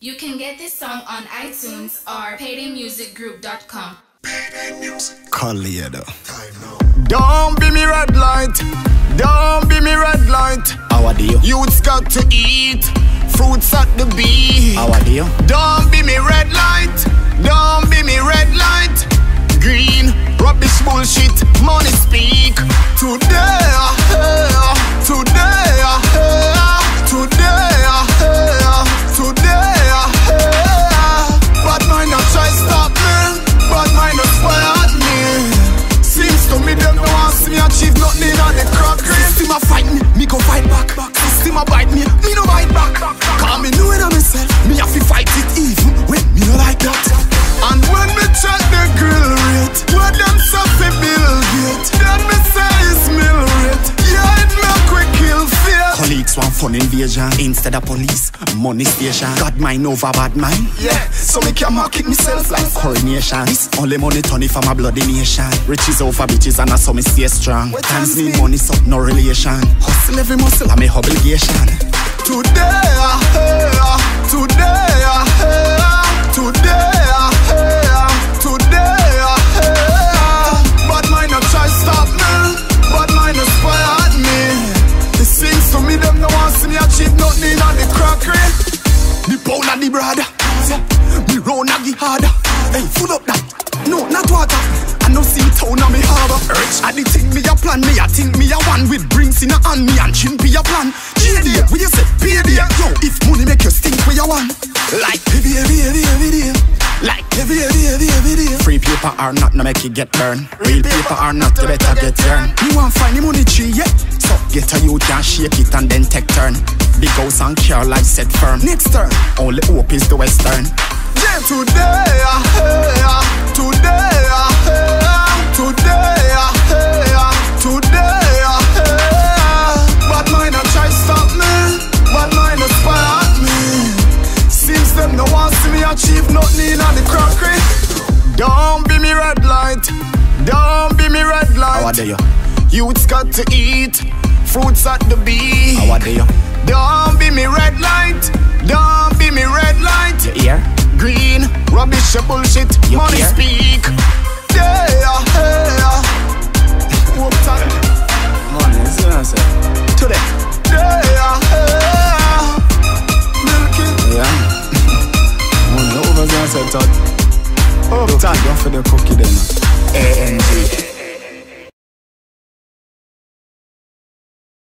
You can get this song on iTunes or paydaymusicgroup.com. Collier Don't be me red light. Don't be me red light. How are you? Youths got to eat. Fruits at the beach. How are you? Don't be me red light. Don't be me red light. Green, rubbish bullshit, money speak. Today, fun invasion instead of police. Money station. God mind over bad mind. Yeah, so me can market myself like Coronation. This only money Tony for my bloody nation. Riches over bitches and I saw me stay strong. Times need me? money, so no relation. Hustle every muscle, I'm a obligation. Today, today, brother, me round and the harder. Hey, full up that, no, not water. I no see town on me harbor. Rich, I the thing me a plan, me a think me a one with drinks in a hand, me and chin be a plan. JD, we you say payday? Yo, if money make you stink, where you want? Like heavy, heavy, heavy, heavy. Like heavy, heavy, heavy, heavy. Free paper or not, no make you get burned. Real paper or not, you better get turned. You want find the money tree, yeah? So get a youth and shake it and then take turn. Big house and care life set firm. Next turn. Only hope is the western. Yeah, today I hear, today I today I today I hear. Bad mind a try stop me, bad mind a spy at me. Seems them no want see me achieve nothing on the crockery. Don't be me red light, don't be me red light. How are you? Youths got to eat, fruits at the beach. How are you? Don't be me red light, don't be me red light. Hear? Green, rubbish, bullshit, You money care? speak. Yeah, yeah. Time. Money, see what I say? Today. Yeah, yeah. Yeah. Money over there, I said, Todd. Time. Go for the cookie then. A-N-G.